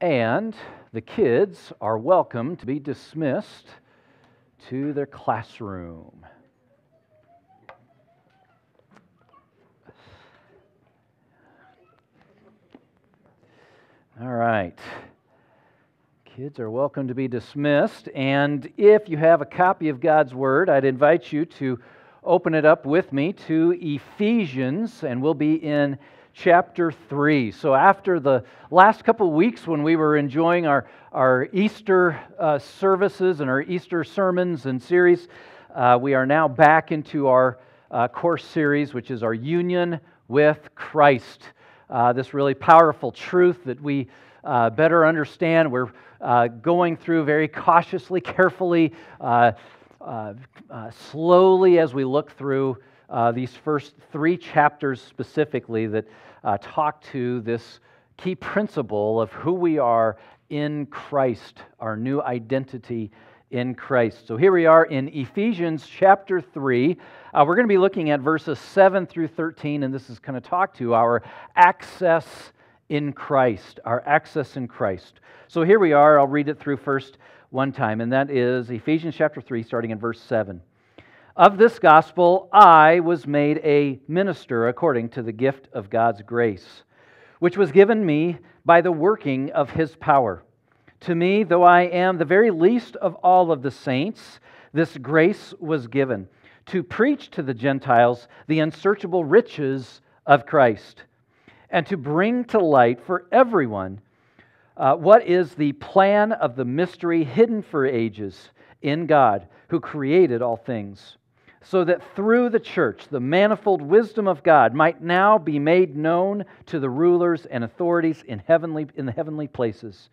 And the kids are welcome to be dismissed to their classroom. All right. Kids are welcome to be dismissed. And if you have a copy of God's Word, I'd invite you to open it up with me to Ephesians, and we'll be in chapter 3. So, after the last couple weeks when we were enjoying our, our Easter uh, services and our Easter sermons and series, uh, we are now back into our uh, course series, which is our union with Christ. Uh, this really powerful truth that we uh, better understand. We're uh, going through very cautiously, carefully, slowly as we look through these first three chapters specifically that uh, talk to this key principle of who we are in Christ, our new identity in Christ. So here we are in Ephesians chapter 3. Uh, we're going to be looking at verses 7 through 13, and this is going to talk to our access in Christ, our access in Christ. So here we are. I'll read it through first one time, and that is Ephesians chapter 3, starting in verse 7. Of this gospel, I was made a minister according to the gift of God's grace, which was given me by the working of his power. To me, though I am the very least of all of the saints, this grace was given to preach to the Gentiles the unsearchable riches of Christ, and to bring to light for everyone uh, what is the plan of the mystery hidden for ages in God, who created all things so that through the church the manifold wisdom of God might now be made known to the rulers and authorities in, heavenly, in the heavenly places.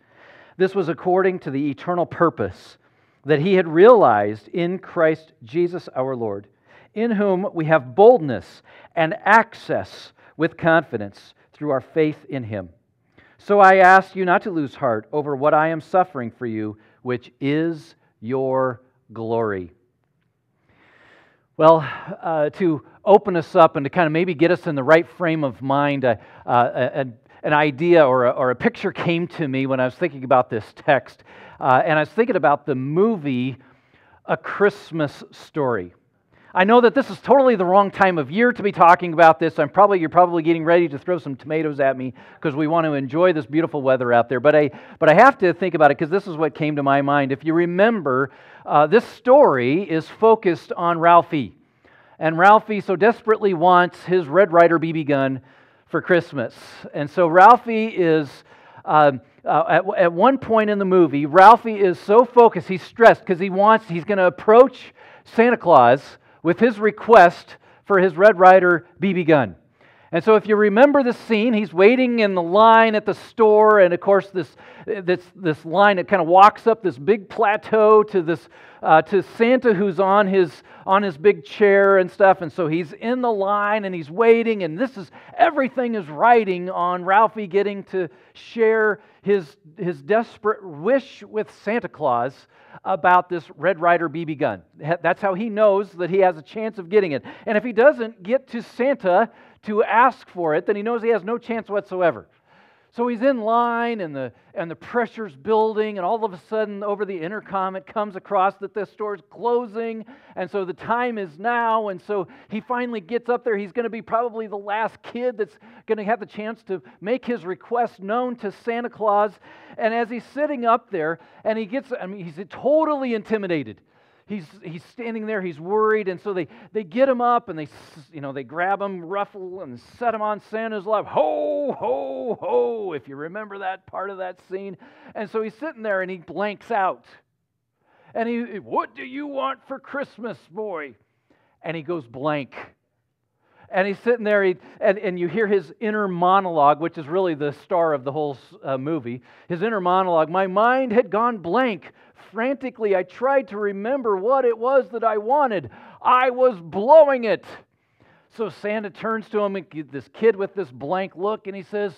This was according to the eternal purpose that he had realized in Christ Jesus our Lord, in whom we have boldness and access with confidence through our faith in him. So I ask you not to lose heart over what I am suffering for you, which is your glory. Well, uh, to open us up and to kind of maybe get us in the right frame of mind, uh, uh, an idea or a, or a, picture came to me when I was thinking about this text. Uh, and I was thinking about the movie A Christmas Story. I know that this is totally the wrong time of year to be talking about this. I'm probably you're probably getting ready to throw some tomatoes at me because we want to enjoy this beautiful weather out there. But I but I have to think about it because this is what came to my mind. If you remember, uh, this story is focused on Ralphie. And Ralphie so desperately wants his Red Ryder BB gun for Christmas. And so Ralphie is, uh, uh, at, at one point in the movie, Ralphie is so focused, he's stressed because he wants, he's going to approach Santa Claus with his request for his Red Ryder BB gun. And so, if you remember the scene, he's waiting in the line at the store, and of course, this, this, this line it kind of walks up this big plateau to this uh, to Santa who's on his on his big chair and stuff. And so he's in the line and he's waiting, and this is everything is riding on Ralphie getting to share his his desperate wish with Santa Claus about this Red Ryder BB gun. That's how he knows that he has a chance of getting it. And if he doesn't get to Santa to ask for it, then he knows he has no chance whatsoever. So he's in line and the, and the pressure's building, and all of a sudden, over the intercom, it comes across that the store's closing, and so the time is now. And so he finally gets up there. He's going to be probably the last kid that's going to have the chance to make his request known to Santa Claus. And as he's sitting up there, and he gets, I mean, he's totally intimidated he's, he's standing there, he's worried, and so they, they get him up and they, you know, they grab him, ruffle, and set him on Santa's lap. Ho, ho, ho, if you remember that part of that scene. And so he's sitting there and he blanks out. And he, what do you want for Christmas, boy? And he goes blank. And he's sitting there, he, and, and you hear his inner monologue, which is really the star of the whole uh, movie. His inner monologue My mind had gone blank frantically. I tried to remember what it was that I wanted. I was blowing it. So Santa turns to him, and this kid with this blank look, and he says,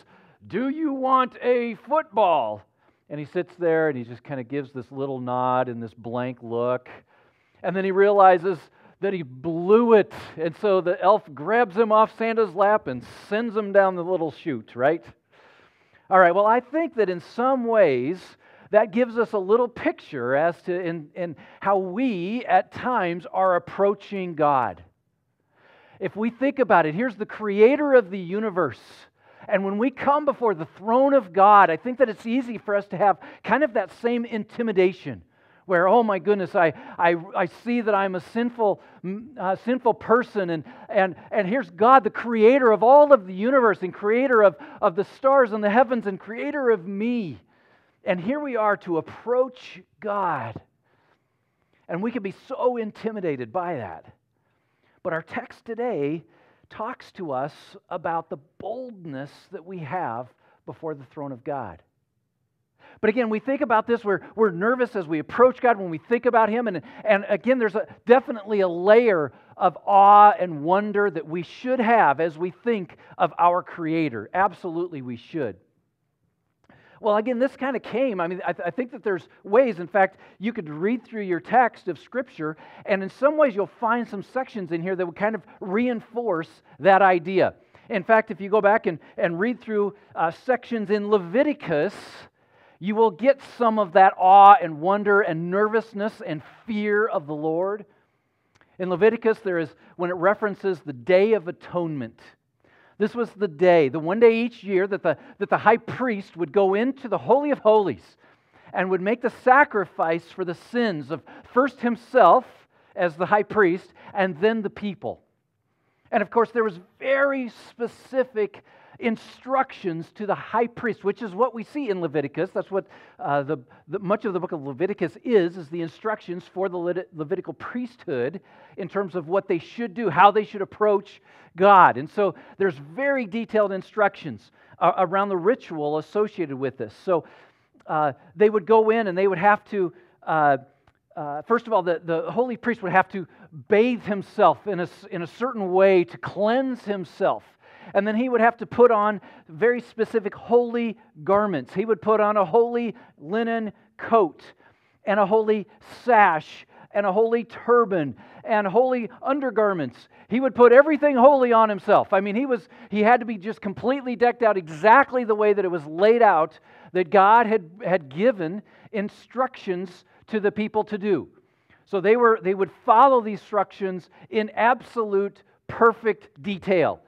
Do you want a football? And he sits there and he just kind of gives this little nod and this blank look. And then he realizes that he blew it. And so the elf grabs him off Santa's lap and sends him down the little chute, right? All right, well, I think that in some ways, that gives us a little picture as to in, in how we at times are approaching God. If we think about it, here's the creator of the universe. And when we come before the throne of God, I think that it's easy for us to have kind of that same intimidation where, oh my goodness, I, I, I see that I'm a sinful, uh, sinful person. And, and, and here's God, the creator of all of the universe and creator of, of the stars and the heavens and creator of me. And here we are to approach God. And we can be so intimidated by that. But our text today talks to us about the boldness that we have before the throne of God. But again, we think about this, we're, we're nervous as we approach God when we think about Him. And, and again, there's a, definitely a layer of awe and wonder that we should have as we think of our Creator. Absolutely, we should. Well, again, this kind of came. I mean, I, th- I, think that there's ways. In fact, you could read through your text of Scripture, and in some ways, you'll find some sections in here that would kind of reinforce that idea. In fact, if you go back and, and read through uh, sections in Leviticus, you will get some of that awe and wonder and nervousness and fear of the Lord. In Leviticus, there is when it references the Day of Atonement. This was the day, the one day each year that the, that the high priest would go into the Holy of Holies and would make the sacrifice for the sins of first himself as the high priest and then the people. And of course, there was very specific instructions to the high priest, which is what we see in Leviticus. That's what uh, the, the, much of the book of Leviticus is, is the instructions for the Le- Levitical priesthood in terms of what they should do, how they should approach God. And so there's very detailed instructions uh, around the ritual associated with this. So uh, they would go in and they would have to. Uh, uh, first of all, the, the holy priest would have to bathe himself in a, in a certain way to cleanse himself and then he would have to put on very specific holy garments. He would put on a holy linen coat and a holy sash and a holy turban and holy undergarments. He would put everything holy on himself. I mean, he was he had to be just completely decked out exactly the way that it was laid out that God had, had given instructions to the people to do. So they were they would follow these instructions in absolute perfect detail.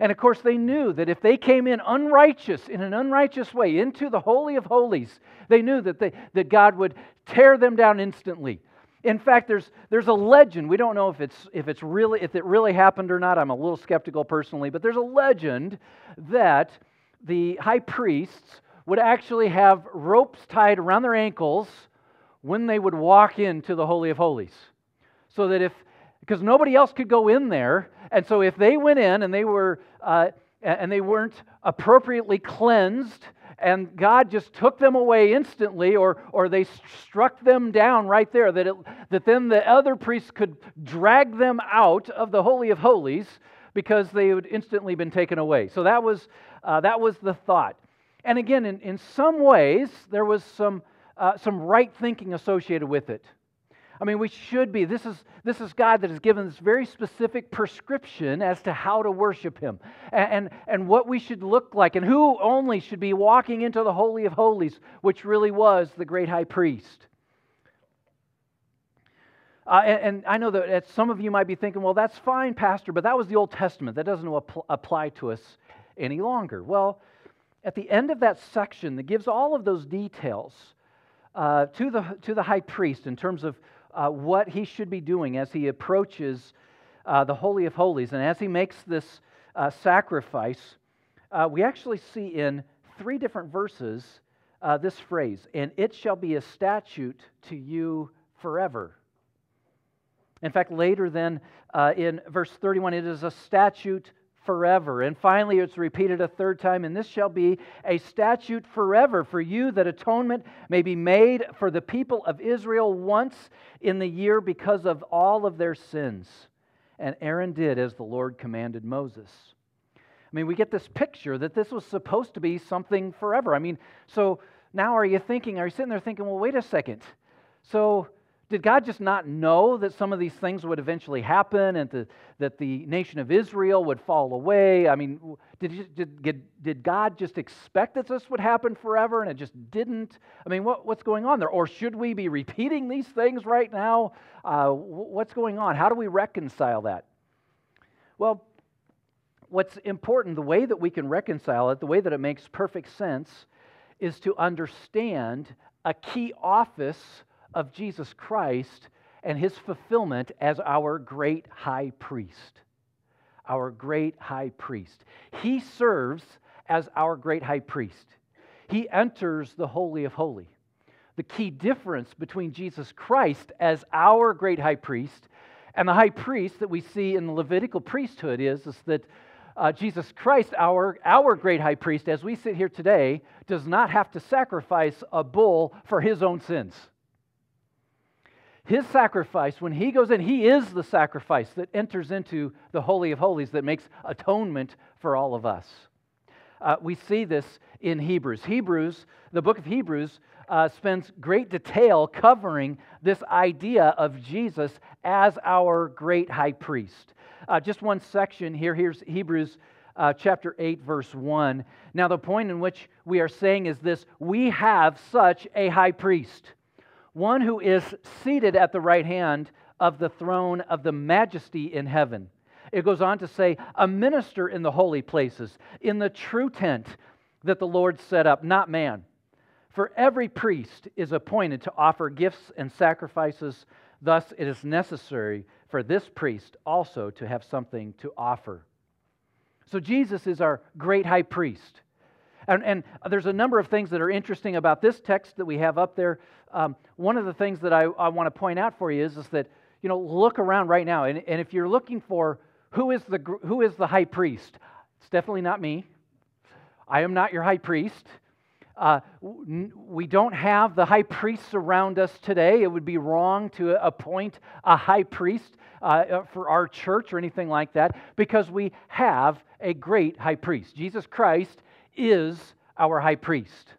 And of course, they knew that if they came in unrighteous, in an unrighteous way, into the Holy of Holies, they knew that, they, that God would tear them down instantly. In fact, there's, there's a legend. We don't know if, it's, if, it's really, if it really happened or not. I'm a little skeptical personally, but there's a legend that the high priests would actually have ropes tied around their ankles when they would walk into the Holy of Holies. So that if, because nobody else could go in there. And so if they went in and they were uh, and they weren't appropriately cleansed, and God just took them away instantly, or, or they struck them down right there, that, it, that then the other priests could drag them out of the Holy of Holies because they had instantly been taken away. So that was, uh, that was the thought. And again, in, in some ways, there was some, uh, some right thinking associated with it. I mean, we should be. This is, this is God that has given this very specific prescription as to how to worship Him and, and, and what we should look like and who only should be walking into the Holy of Holies, which really was the great high priest. Uh, and, and, I know that some of you might be thinking, well, that's fine, Pastor, but that was the Old Testament. That doesn't apply to us any longer. Well, at the end of that section that gives all of those details uh, to, the, to the high priest in terms of uh, what he should be doing as he approaches uh, the Holy of Holies. And as he makes this uh, sacrifice, uh, we actually see in three different verses uh, this phrase, and it shall be a statute to you forever. In fact, later then uh, in verse 31, it is a statute forever. And finally, it's repeated a third time, and this shall be a statute forever for you that atonement may be made for the people of Israel once in the year because of all of their sins. And Aaron did as the Lord commanded Moses. I mean, we get this picture that this was supposed to be something forever. I mean, so now are you thinking, are you sitting there thinking, well, wait a second. So Did God just not know that some of these things would eventually happen and that the nation of Israel would fall away? I mean, did, did, did God just expect that this would happen forever and it just didn't? I mean, what, what's going on there? Or should we be repeating these things right now? Uh, what's going on? How do we reconcile that? Well, what's important, the way that we can reconcile it, the way that it makes perfect sense, is to understand a key office of Jesus Christ and his fulfillment as our great high priest. Our great high priest. He serves as our great high priest. He enters the Holy of Holies. The key difference between Jesus Christ as our great high priest and the high priest that we see in the Levitical priesthood is, is that uh, Jesus Christ, our, our great high priest, as we sit here today, does not have to sacrifice a bull for his own sins. His sacrifice, when he goes in, he is the sacrifice that enters into the Holy of Holies that makes atonement for all of us. Uh, we see this in Hebrews. Hebrews, the book of Hebrews, uh, spends great detail covering this idea of Jesus as our great high priest. Uh, just one section here. Here's Hebrews uh, chapter 8, verse 1. Now, the point in which we are saying is this we have such a high priest one who is seated at the right hand of the throne of the majesty in heaven. It goes on to say, a minister in the holy places, in the true tent that the Lord set up, not man. For every priest is appointed to offer gifts and sacrifices. Thus, it is necessary for this priest also to have something to offer. So, Jesus is our great high priest. And, and, there's a number of things that are interesting about this text that we have up there. Um, one of the things that I, I want to point out for you is, is that, you know, look around right now. And, and if you're looking for who is, the, who is the high priest, it's definitely not me. I am not your high priest. Uh, we don't have the high priests around us today. It would be wrong to appoint a high priest uh, uh for our church or anything like that because we have a great high priest. Jesus Christ is our high priest.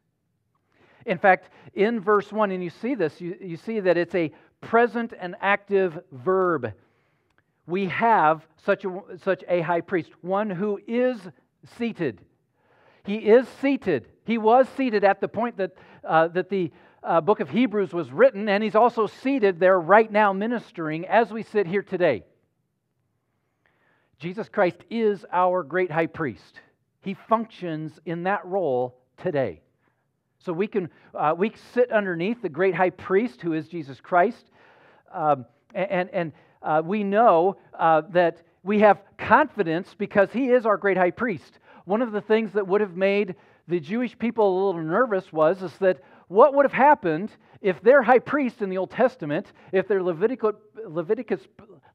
In fact, in verse 1, and you see this, you, you see that it's a present and active verb. We have such a, such a high priest, one who is seated. He is seated. He was seated at the point that, uh, that the uh, book of Hebrews was written, and he's also seated there right now ministering as we sit here today. Jesus Christ is our great high priest. He functions in that role today. So we can uh, we sit underneath the great high priest who is Jesus Christ, um, and and uh, we know uh, that we have confidence because he is our great high priest. One of the things that would have made the Jewish people a little nervous was is that what would have happened if their high priest in the Old Testament, if their Levitical, Leviticus,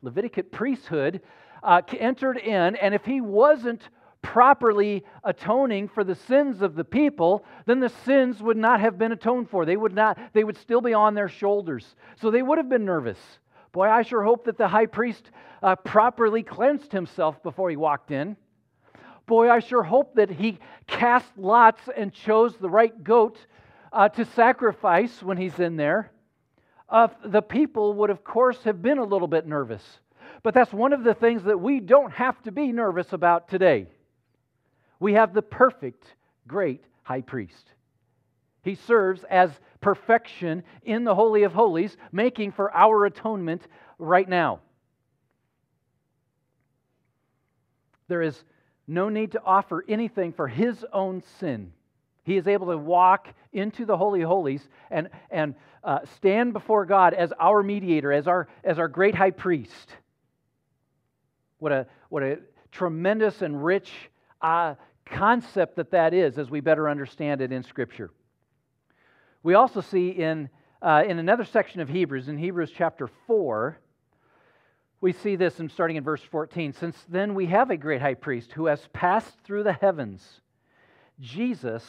Leviticus priesthood uh, entered in, and if he wasn't properly atoning for the sins of the people, then the sins would not have been atoned for. They would not, they would still be on their shoulders. So they would have been nervous. Boy, I sure hope that the high priest uh, properly cleansed himself before he walked in. Boy, I sure hope that he cast lots and chose the right goat uh, to sacrifice when he's in there. Uh, the people would, of course, have been a little bit nervous. But that's one of the things that we don't have to be nervous about today we have the perfect, great high priest. He serves as perfection in the Holy of Holies, making for our atonement right now. There is no need to offer anything for his own sin. He is able to walk into the Holy of Holies and, and uh, stand before God as our mediator, as our, as our great high priest. What a, what a tremendous and rich uh, concept that that is as we better understand it in Scripture. We also see in, uh, in another section of Hebrews, in Hebrews chapter 4, we see this in starting in verse 14. Since then we have a great high priest who has passed through the heavens, Jesus,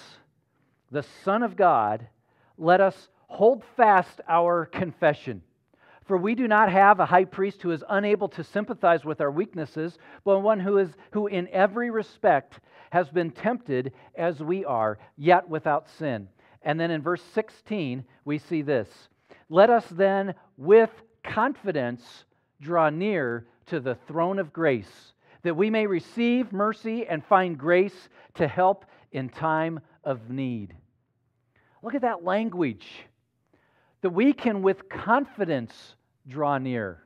the Son of God, let us hold fast our confession. For we do not have a high priest who is unable to sympathize with our weaknesses, but one who is who in every respect has been tempted as we are, yet without sin. And then in verse 16, we see this Let us then, with confidence, draw near to the throne of grace, that we may receive mercy and find grace to help in time of need. Look at that language. That we can, with confidence, draw near.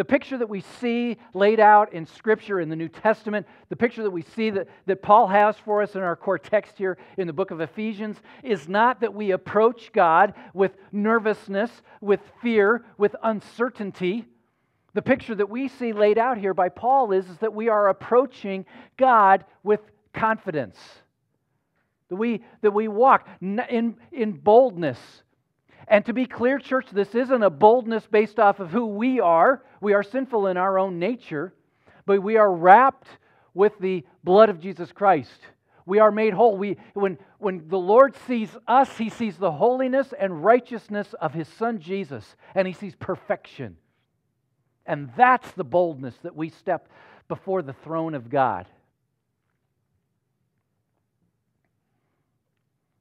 The picture that we see laid out in Scripture in the New Testament, the picture that we see that, that Paul has for us in our core text here in the book of Ephesians, is not that we approach God with nervousness, with fear, with uncertainty. The picture that we see laid out here by Paul is, is that we are approaching God with confidence. That we, that we walk in, in boldness, and to be clear, church, this isn't a boldness based off of who we are. We are sinful in our own nature, but we are wrapped with the blood of Jesus Christ. We are made whole. We, when, when the Lord sees us, he sees the holiness and righteousness of his son Jesus, and he sees perfection. And that's the boldness that we step before the throne of God.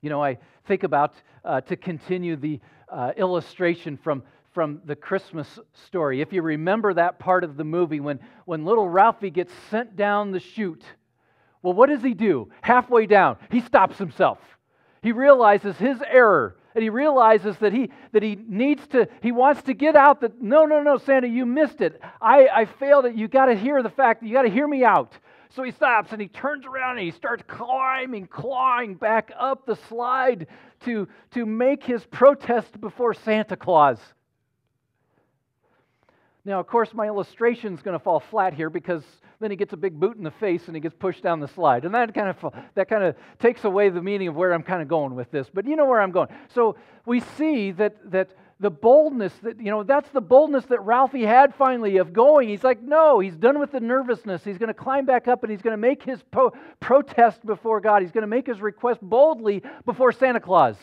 You know, I think about uh, to continue the uh, illustration from, from the Christmas story. If you remember that part of the movie when, when little Ralphie gets sent down the chute, well, what does he do? Halfway down, he stops himself. He realizes his error and he realizes that he that he needs to he wants to get out that no no no santa you missed it i i failed it you got to hear the fact you got to hear me out so he stops and he turns around and he starts climbing, clawing back up the slide to, to make his protest before Santa Claus. Now, of course, my illustration is going to fall flat here because then he gets a big boot in the face and he gets pushed down the slide. And that kind of that kind of takes away the meaning of where I'm kind of going with this. But you know where I'm going. So we see that that the boldness that, you know, that's the boldness that Ralphie had finally of going. He's like, no, he's done with the nervousness. He's going to climb back up and he's going to make his pro- protest before God. He's going to make his request boldly before Santa Claus.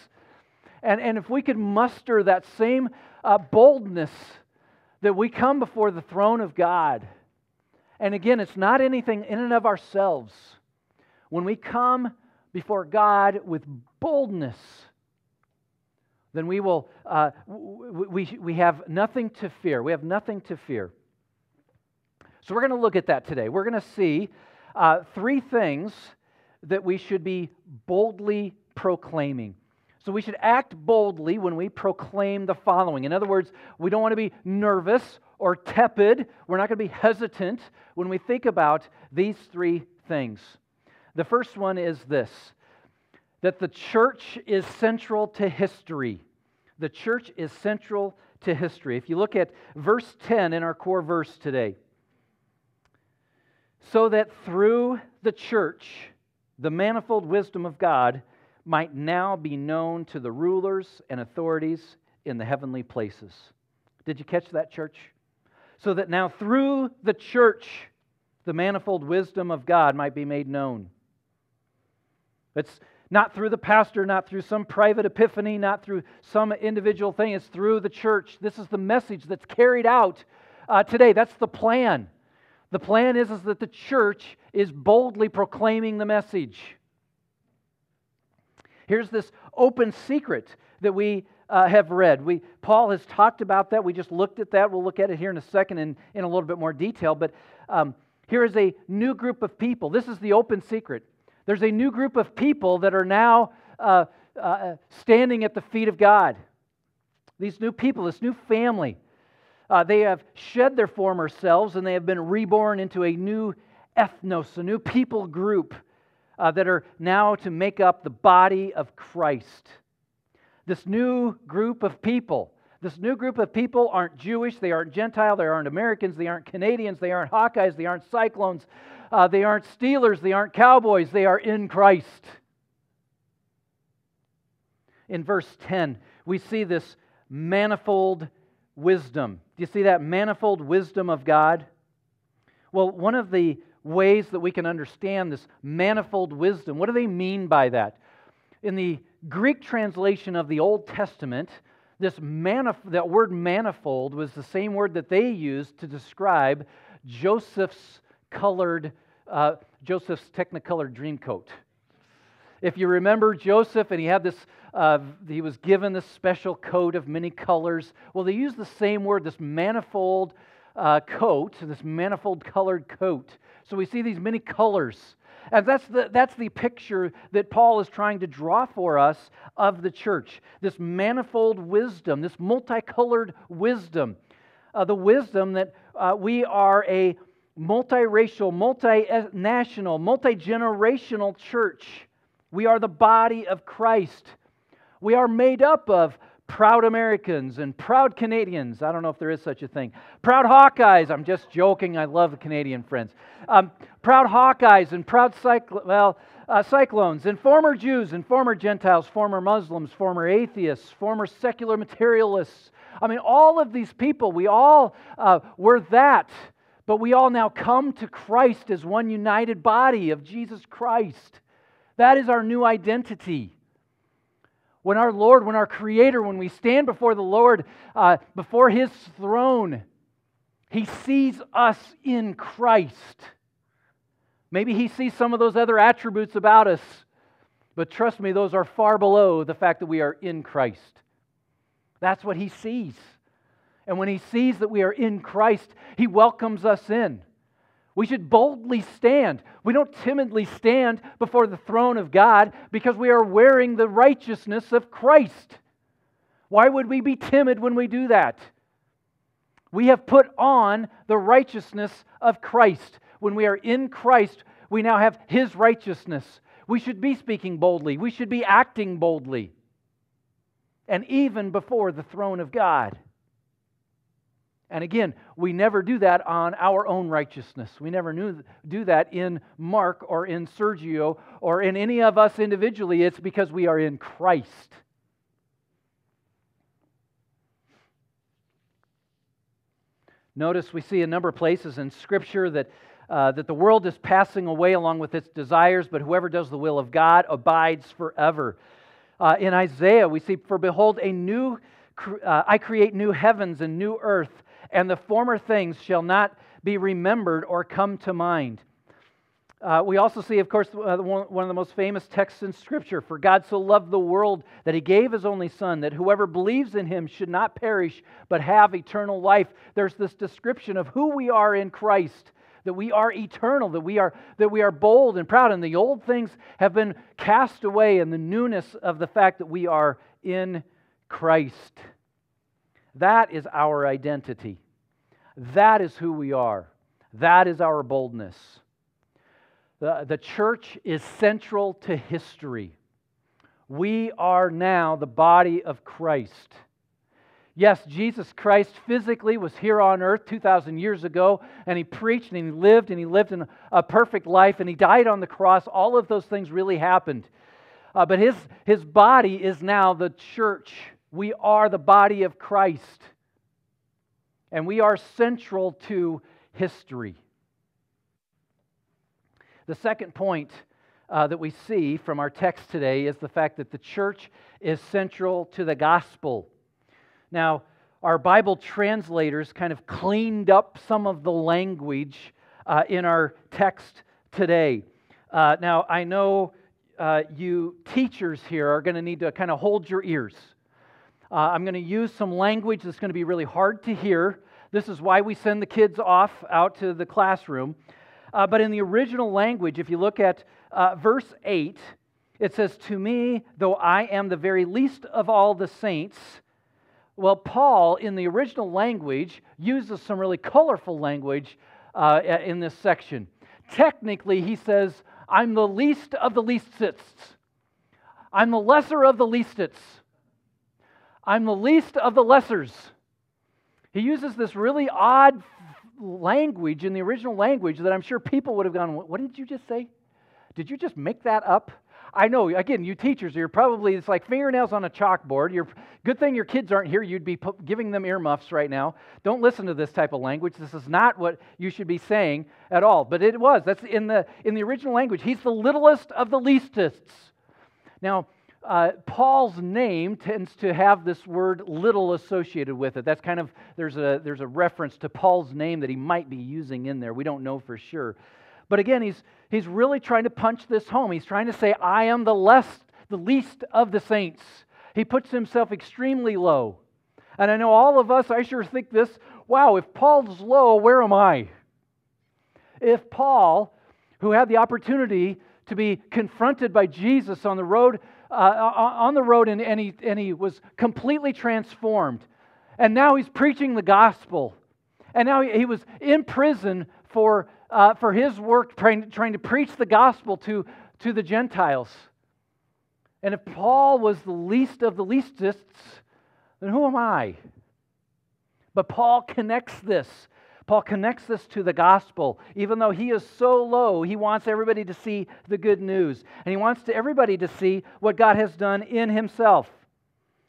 And, and if we could muster that same uh, boldness that we come before the throne of God, and again, it's not anything in and of ourselves. When we come before God with boldness, then we will, uh, we, we have nothing to fear. We have nothing to fear. So we're going to look at that today. We're going to see uh, three things that we should be boldly proclaiming. So we should act boldly when we proclaim the following. In other words, we don't want to be nervous or tepid. We're not going to be hesitant when we think about these three things. The first one is this that the church is central to history. The church is central to history. If you look at verse 10 in our core verse today, so that through the church, the manifold wisdom of God might now be known to the rulers and authorities in the heavenly places. Did you catch that, church? So that now through the church, the manifold wisdom of God might be made known. It's not through the pastor, not through some private epiphany, not through some individual thing. It's through the church. This is the message that's carried out uh, today. That's the plan. The plan is, is that the church is boldly proclaiming the message. Here's this open secret that we uh, have read. We, Paul has talked about that. We just looked at that. We'll look at it here in a second in, in a little bit more detail. But um, here is a new group of people. This is the open secret. There's a new group of people that are now uh, uh, standing at the feet of God. These new people, this new family, uh, they have shed their former selves and they have been reborn into a new ethnos, a new people group uh, that are now to make up the body of Christ. This new group of people this new group of people aren't Jewish, they aren't Gentile, they aren't Americans, they aren't Canadians, they aren't Hawkeyes, they aren't Cyclones, uh, they aren't Steelers, they aren't Cowboys, they are in Christ. In verse 10, we see this manifold wisdom. Do you see that manifold wisdom of God? Well, one of the ways that we can understand this manifold wisdom, what do they mean by that? In the Greek translation of the Old Testament, this manif- that word manifold was the same word that they used to describe Joseph's colored, uh, Joseph's technicolor dream coat. If you remember Joseph, and he had this, uh, he was given this special coat of many colors. Well, they use the same word, this manifold uh, coat, this manifold colored coat. So we see these many colors. And that's the, that's the picture that Paul is trying to draw for us of the church this manifold wisdom, this multicolored wisdom. Uh, the wisdom that uh, we are a multiracial, multinational, multi generational church. We are the body of Christ. We are made up of proud Americans and proud Canadians. I don't know if there is such a thing. Proud Hawkeyes. I'm just joking. I love Canadian friends. Um, proud Hawkeyes and proud cycl- well, uh, Cyclones and former Jews and former Gentiles, former Muslims, former atheists, former secular materialists. I mean, all of these people, we all uh, were that. But we all now come to Christ as one united body of Jesus Christ. That is our new identity when our Lord, when our Creator, when we stand before the Lord, uh, before His throne, He sees us in Christ. Maybe He sees some of those other attributes about us, but trust me, those are far below the fact that we are in Christ. That's what He sees. And when He sees that we are in Christ, He welcomes us in. We should boldly stand. We don't timidly stand before the throne of God because we are wearing the righteousness of Christ. Why would we be timid when we do that? We have put on the righteousness of Christ. When we are in Christ, we now have His righteousness. We should be speaking boldly, we should be acting boldly, and even before the throne of God. And again, we never do that on our own righteousness. We never knew, do that in Mark or in Sergio or in any of us individually. It's because we are in Christ. Notice we see a number of places in Scripture that, uh, that the world is passing away along with its desires, but whoever does the will of God abides forever. Uh, in Isaiah, we see, For behold, a new, uh, I create new heavens and new earth and the former things shall not be remembered or come to mind. Uh, we also see, of course, uh, one, of the most famous texts in Scripture For God so loved the world that he gave his only Son, that whoever believes in him should not perish, but have eternal life. There's this description of who we are in Christ, that we are eternal, that we are, that we are bold and proud, and the old things have been cast away, in the newness of the fact that we are in Christ. That is our identity. That is who we are. That is our boldness. The, the church is central to history. We are now the body of Christ. Yes, Jesus Christ physically was here on earth 2,000 years ago, and he preached and he lived and he lived in a perfect life and he died on the cross. All of those things really happened. Uh, but his, his body is now the church. We are the body of Christ. And we are central to history. The second point uh, that we see from our text today is the fact that the church is central to the gospel. Now, our Bible translators kind of cleaned up some of the language uh, in our text today. Uh, now, I know uh, you teachers here are going to need to kind of hold your ears uh, I'm going to use some language that's going to be really hard to hear. This is why we send the kids off out to the classroom. Uh, but in the original language, if you look at uh, verse 8, it says, To me, though I am the very least of all the saints. Well, Paul, in the original language, uses some really colorful language uh, in this section. Technically, he says, I'm the least of the leastists. I'm the lesser of the leastists. I'm the least of the lessers. He uses this really odd language in the original language that I'm sure people would have gone, What did you just say? Did you just make that up? I know, again, you teachers, you're probably, it's like fingernails on a chalkboard. You're, good thing your kids aren't here. You'd be giving them earmuffs right now. Don't listen to this type of language. This is not what you should be saying at all. But it was. That's in the, in the original language. He's the littlest of the leastists. Now, uh, Paul's name tends to have this word little associated with it. That's kind of, there's a, there's a reference to Paul's name that he might be using in there. We don't know for sure. But again, he's, he's really trying to punch this home. He's trying to say, I am the, less, the least of the saints. He puts himself extremely low. And I know all of us, I sure think this wow, if Paul's low, where am I? If Paul, who had the opportunity to be confronted by Jesus on the road, uh, on the road, and, and, he, and he was completely transformed, and now he's preaching the gospel, and now he, he was in prison for, uh, for his work, trying, trying to preach the gospel to, to the Gentiles. And if Paul was the least of the leastists, then who am I? But Paul connects this. Paul connects this to the gospel. Even though he is so low, he wants everybody to see the good news. And he wants to everybody to see what God has done in himself.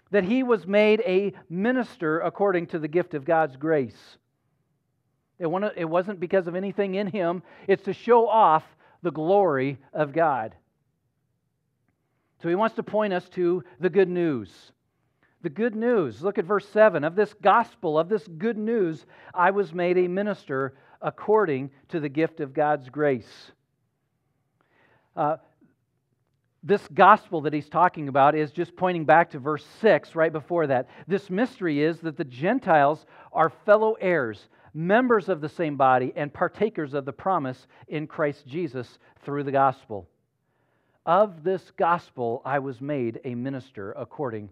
That he was made a minister according to the gift of God's grace. It wasn't because of anything in him, it's to show off the glory of God. So he wants to point us to the good news. The good news. Look at verse 7. Of this gospel, of this good news, I was made a minister according to the gift of God's grace. Uh, this gospel that he's talking about is just pointing back to verse 6 right before that. This mystery is that the Gentiles are fellow heirs, members of the same body, and partakers of the promise in Christ Jesus through the gospel. Of this gospel I was made a minister according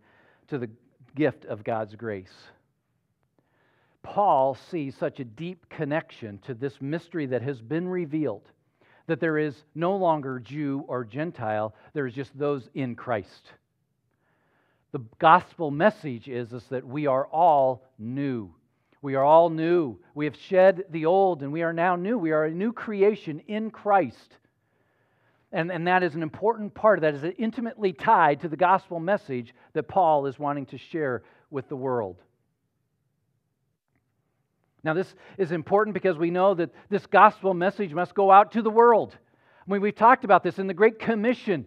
to the gift of God's grace. Paul sees such a deep connection to this mystery that has been revealed that there is no longer Jew or Gentile, there is just those in Christ. The gospel message is, is that we are all new. We are all new. We have shed the old and we are now new. We are a new creation in Christ. And, and that is an important part of that is intimately tied to the gospel message that Paul is wanting to share with the world. Now, this is important because we know that this gospel message must go out to the world. I mean, we've talked about this in the Great Commission.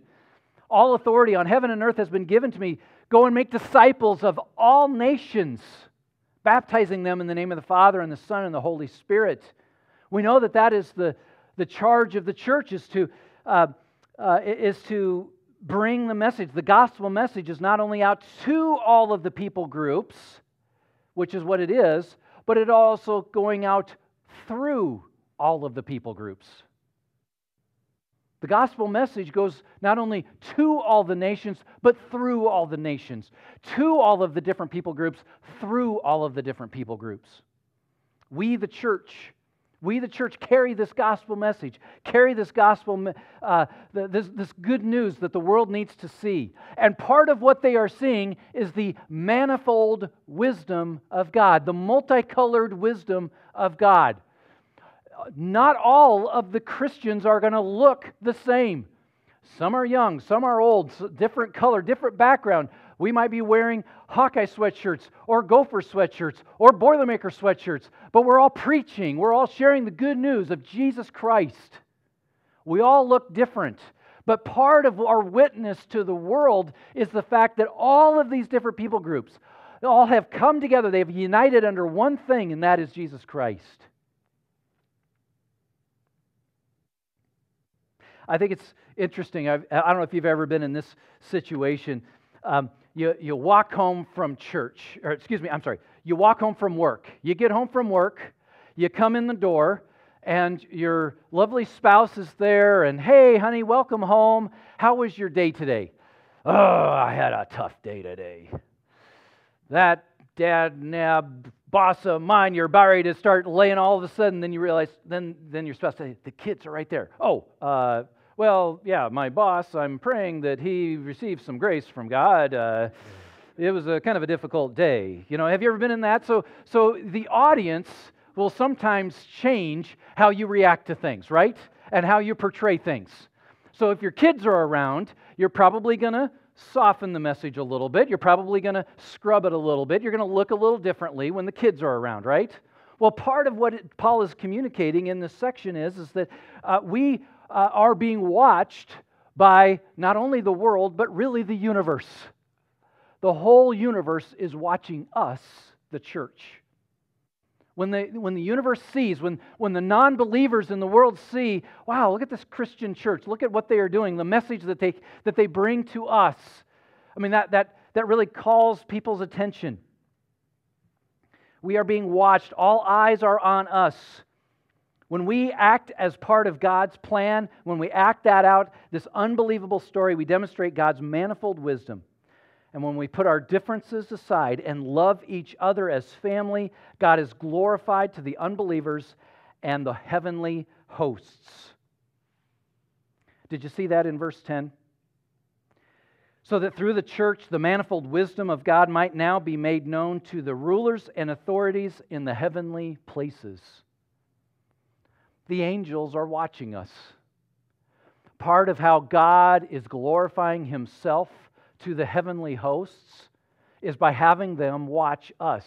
All authority on heaven and earth has been given to me. Go and make disciples of all nations, baptizing them in the name of the Father and the Son and the Holy Spirit. We know that that is the, the charge of the church is to uh, uh, is to bring the message. The gospel message is not only out to all of the people groups, which is what it is, but it also going out through all of the people groups. The gospel message goes not only to all the nations, but through all the nations, to all of the different people groups, through all of the different people groups. We, the church, we, the church, carry this gospel message, carry this gospel, uh, this, this good news that the world needs to see. And part of what they are seeing is the manifold wisdom of God, the multicolored wisdom of God. Not all of the Christians are going to look the same. Some are young, some are old, different color, different background. We might be wearing Hawkeye sweatshirts or Gopher sweatshirts or Boilermaker sweatshirts, but we're all preaching. We're all sharing the good news of Jesus Christ. We all look different. But part of our witness to the world is the fact that all of these different people groups all have come together. They have united under one thing, and that is Jesus Christ. I think it's interesting. I've, I do not know if you've ever been in this situation. Um, you, you walk home from church, or excuse me, I'm sorry, you walk home from work. You get home from work, you come in the door, and your lovely spouse is there, and hey, honey, welcome home. How was your day today? Oh, I had a tough day today. That dad nab boss of mine, you're about ready to start laying all of a sudden, then you realize, then, then your spouse says, the kids are right there. Oh, uh, well, yeah, my boss, I'm praying that he receives some grace from God. Uh, it was a kind of a difficult day. You know, have you ever been in that? So, so the audience will sometimes change how you react to things, right? And how you portray things. So if your kids are around, you're probably going to soften the message a little bit. You're probably going to scrub it a little bit. You're going to look a little differently when the kids are around, right? Well, part of what Paul is communicating in this section is, is that uh, we uh, are being watched by not only the world, but really the universe. The whole universe is watching us, the church. When the, when the universe sees, when, when the non believers in the world see, wow, look at this Christian church, look at what they are doing, the message that they, that they bring to us. I mean, that, that, that really calls people's attention. We are being watched, all eyes are on us. When we act as part of God's plan, when we act that out, this unbelievable story, we demonstrate God's manifold wisdom. And when we put our differences aside and love each other as family, God is glorified to the unbelievers and the heavenly hosts. Did you see that in verse 10? So that through the church, the manifold wisdom of God might now be made known to the rulers and authorities in the heavenly places. The angels are watching us. Part of how God is glorifying Himself to the heavenly hosts is by having them watch us.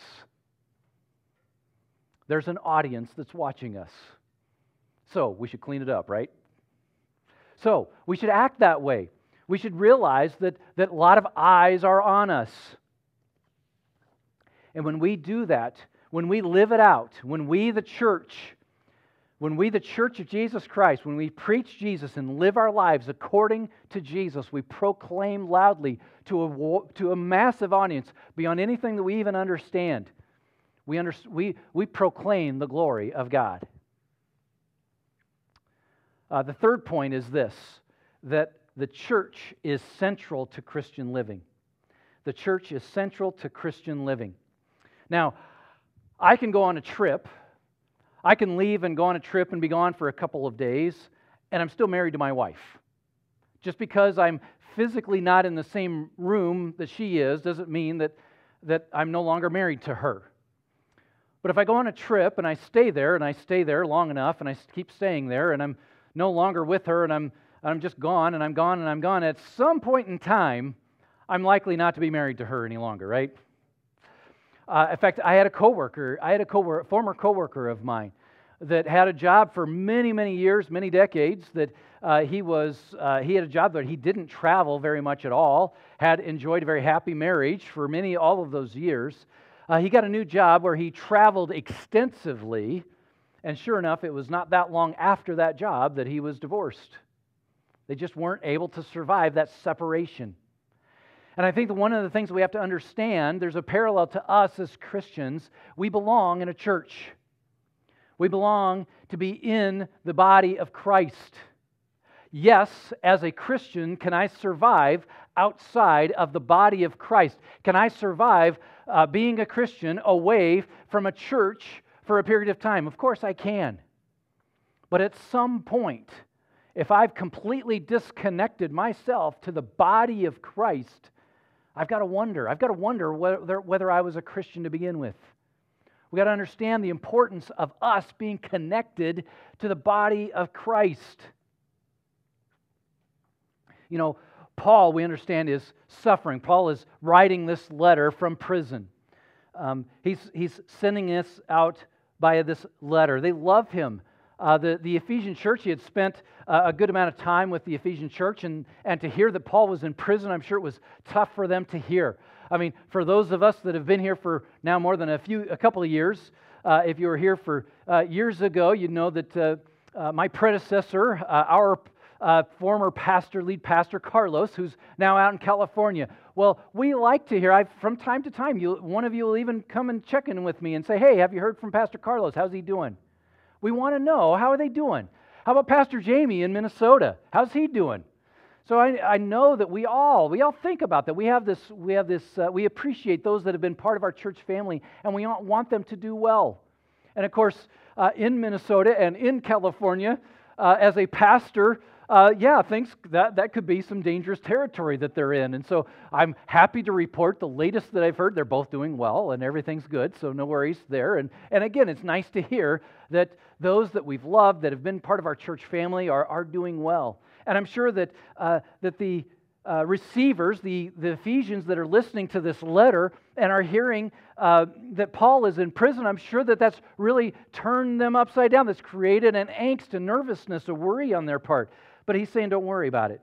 There's an audience that's watching us. So we should clean it up, right? So we should act that way. We should realize that, that a lot of eyes are on us. And when we do that, when we live it out, when we, the church, when we, the church of Jesus Christ, when we preach Jesus and live our lives according to Jesus, we proclaim loudly to a, to a massive audience beyond anything that we even understand. We, under, we, we proclaim the glory of God. Uh, the third point is this that the church is central to Christian living. The church is central to Christian living. Now, I can go on a trip I can leave and go on a trip and be gone for a couple of days, and I'm still married to my wife. Just because I'm physically not in the same room that she is doesn't mean that, that I'm no longer married to her. But if I go on a trip and I stay there and I stay there long enough and I keep staying there and I'm no longer with her and I'm, I'm just gone and I'm gone and I'm gone, at some point in time, I'm likely not to be married to her any longer, right? Uh, in fact, I had a coworker, I had a coworker, former coworker of mine that had a job for many, many years, many decades. That uh, he was, uh, he had a job that he didn't travel very much at all. Had enjoyed a very happy marriage for many, all of those years. Uh, he got a new job where he traveled extensively, and sure enough, it was not that long after that job that he was divorced. They just weren't able to survive that separation. And I think that one of the things we have to understand, there's a parallel to us as Christians. We belong in a church. We belong to be in the body of Christ. Yes, as a Christian, can I survive outside of the body of Christ? Can I survive uh, being a Christian away from a church for a period of time? Of course I can. But at some point, if I've completely disconnected myself to the body of Christ, I've got to wonder. I've got to wonder whether, whether I was a Christian to begin with. We've got to understand the importance of us being connected to the body of Christ. You know, Paul, we understand, is suffering. Paul is writing this letter from prison. Um, he's, he's sending this out by this letter. They love him. Uh, the, the Ephesian church, he had spent uh, a good amount of time with the Ephesian church, and, and to hear that Paul was in prison, I'm sure it was tough for them to hear. I mean, for those of us that have been here for now more than a few, a couple of years, uh, if you were here for uh, years ago, you know that uh, uh, my predecessor, our former pastor, lead pastor Carlos, who's now out in California. Well, we like to hear. I, from time to time, you, one of you will even come and check in with me and say, "Hey, have you heard from Pastor Carlos? How's he doing?" We want to know how are they doing? How about Pastor Jamie in Minnesota? How's he doing? So I, I know that we all we all think about that. We have this we have this uh, we appreciate those that have been part of our church family, and we want them to do well. And of course, uh, in Minnesota and in California, uh, as a pastor, uh, yeah, things that, that could be some dangerous territory that they're in. And so I'm happy to report the latest that I've heard, they're both doing well and everything's good, so no worries there. And, and again, it's nice to hear that those that we've loved, that have been part of our church family, are, are doing well. And I'm sure that, uh, that the uh, receivers, the, the Ephesians that are listening to this letter and are hearing uh, that Paul is in prison, I'm sure that that's really turned them upside down. That's created an angst, a nervousness, a worry on their part. But he's saying, don't worry about it.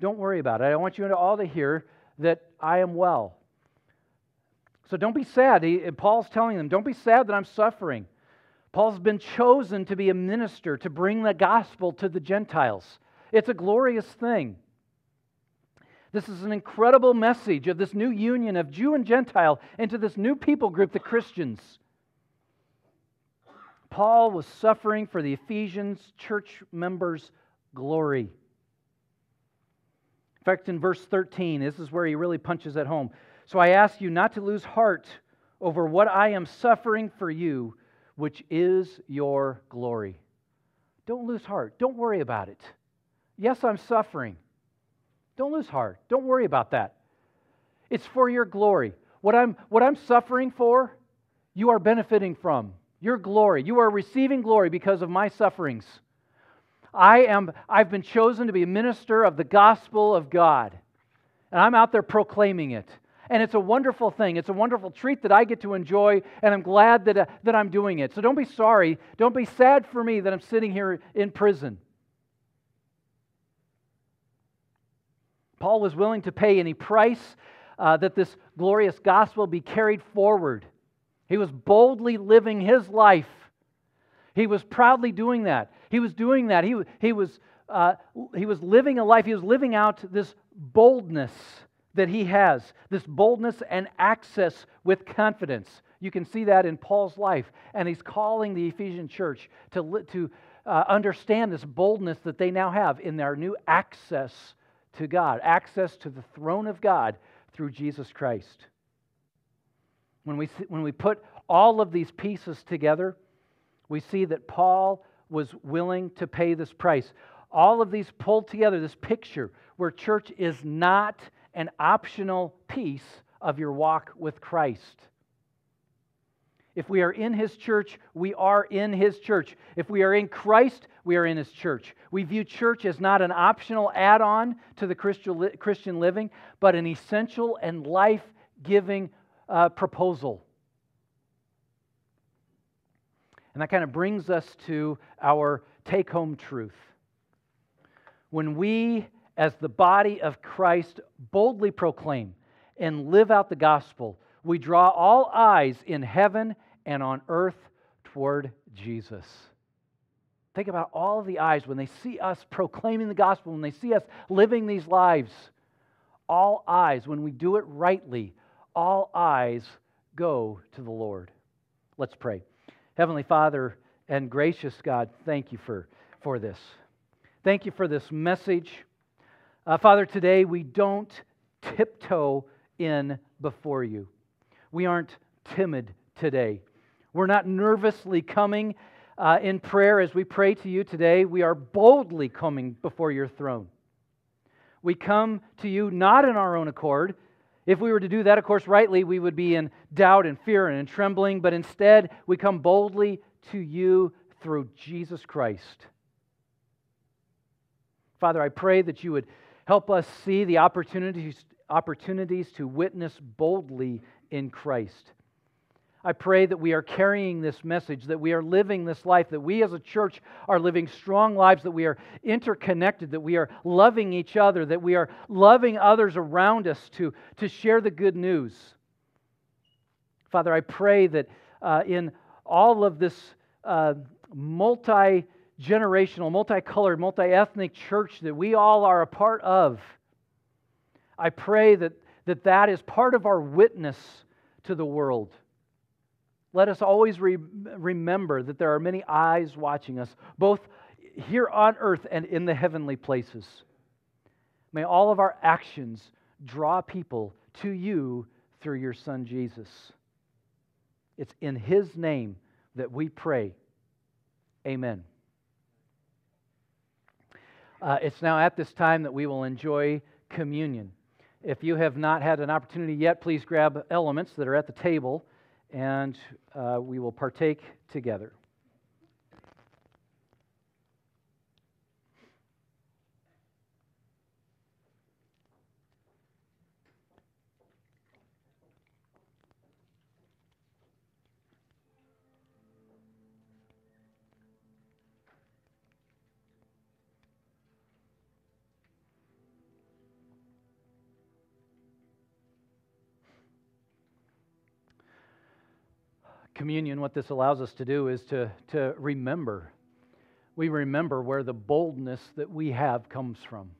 Don't worry about it. I want you all to hear that I am well. So don't be sad. He, Paul's telling them, don't be sad that I'm suffering. Paul's been chosen to be a minister, to bring the gospel to the Gentiles. It's a glorious thing. This is an incredible message of this new union of Jew and Gentile into this new people group, the Christians. Paul was suffering for the Ephesians church members' glory. In fact, in verse 13, this is where he really punches at home. So I ask you not to lose heart over what I am suffering for you, which is your glory. Don't lose heart. Don't worry about it. Yes, I'm suffering. Don't lose heart. Don't worry about that. It's for your glory. What I'm, what I'm suffering for, you are benefiting from. Your glory. You are receiving glory because of my sufferings. I am, I've been chosen to be a minister of the gospel of God. And I'm out there proclaiming it. And it's a wonderful thing. It's a wonderful treat that I get to enjoy, and I'm glad that, uh, that I'm doing it. So don't be sorry. Don't be sad for me that I'm sitting here in prison. Paul was willing to pay any price uh, that this glorious gospel be carried forward. He was boldly living his life. He was proudly doing that. He was doing that. He, he, was, uh, he was living a life, he was living out this boldness that he has, this boldness and access with confidence. You can see that in Paul's life. And he's calling the Ephesian church to, to uh, understand this boldness that they now have in their new access to God, access to the throne of God through Jesus Christ. When we, when we put all of these pieces together, we see that Paul was willing to pay this price. All of these pulled together, this picture where church is not an optional piece of your walk with Christ. If we are in His church, we are in His church. If we are in Christ, we are in His church. We view church as not an optional add on to the Christian living, but an essential and life giving uh, proposal. And that kind of brings us to our take home truth. When we, as the body of Christ, boldly proclaim and live out the gospel, we draw all eyes in heaven and on earth toward Jesus. Think about all the eyes when they see us proclaiming the gospel, when they see us living these lives. All eyes, when we do it rightly, all eyes go to the Lord. Let's pray. Heavenly Father and gracious God, thank you for, for this. Thank you for this message. Uh, Father, today we don't tiptoe in before you. We aren't timid today. We're not nervously coming uh, in prayer as we pray to you today. We are boldly coming before your throne. We come to you not in our own accord. If we were to do that, of course, rightly, we would be in doubt and fear and in trembling, but instead, we come boldly to you through Jesus Christ. Father, I pray that you would help us see the opportunities, opportunities to witness boldly in Christ. I pray that we are carrying this message, that we are living this life, that we as a church are living strong lives, that we are interconnected, that we are loving each other, that we are loving others around us to, to share the good news. Father, I pray that uh, in all of this uh, multi generational, multicolored, multi ethnic church that we all are a part of, I pray that, that that is part of our witness to the world. Let us always re- remember that there are many eyes watching us, both here on earth and in the heavenly places. May all of our actions draw people to you through your Son Jesus. It's in His name that we pray. Amen. Uh, it's now at this time that we will enjoy communion. If you have not had an opportunity yet, please grab elements that are at the table and uh, we will partake together. Communion, what this allows us to do is to, to remember. We remember where the boldness that we have comes from.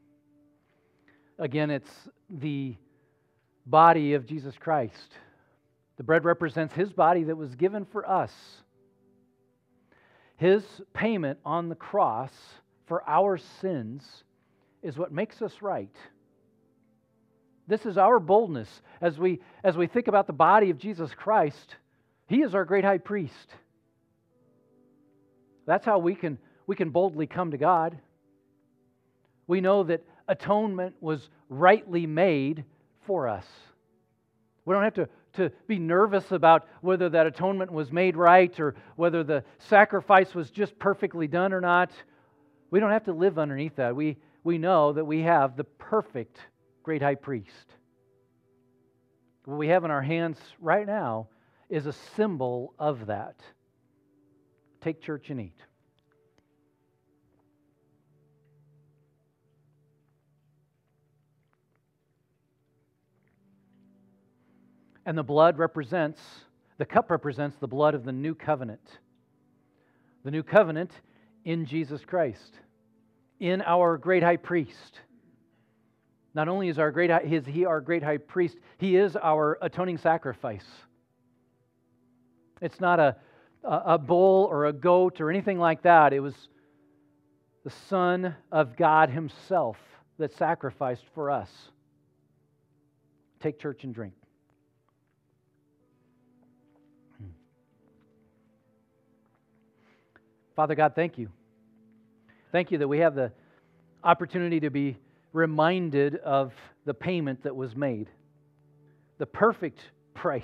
Again, it's the body of Jesus Christ. The bread represents his body that was given for us. His payment on the cross for our sins is what makes us right. This is our boldness as we, as we think about the body of Jesus Christ. He is our great high priest. That's how we can, we can boldly come to God. We know that atonement was rightly made for us. We don't have to, to be nervous about whether that atonement was made right or whether the sacrifice was just perfectly done or not. We don't have to live underneath that. We, we know that we have the perfect great high priest. What we have in our hands right now is a symbol of that. Take church and eat. And the blood represents, the cup represents the blood of the new covenant. The new covenant in Jesus Christ, in our great high priest. Not only is, our great, is he our great high priest, he is our atoning sacrifice. It's not a, a bull or a goat or anything like that. It was the Son of God Himself that sacrificed for us. Take church and drink. Hmm. Father God, thank you. Thank you that we have the opportunity to be reminded of the payment that was made, the perfect price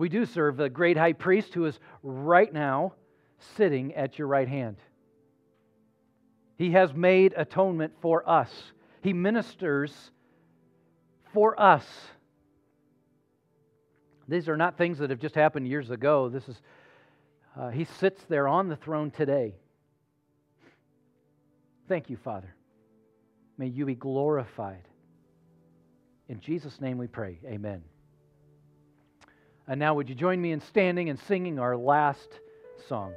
we do serve the great high priest who is right now sitting at your right hand. He has made atonement for us, He ministers for us. These are not things that have just happened years ago. This is, uh, He sits there on the throne today. Thank you, Father. May you be glorified. In Jesus' name we pray. Amen. And now, would you join me in standing and singing our last song?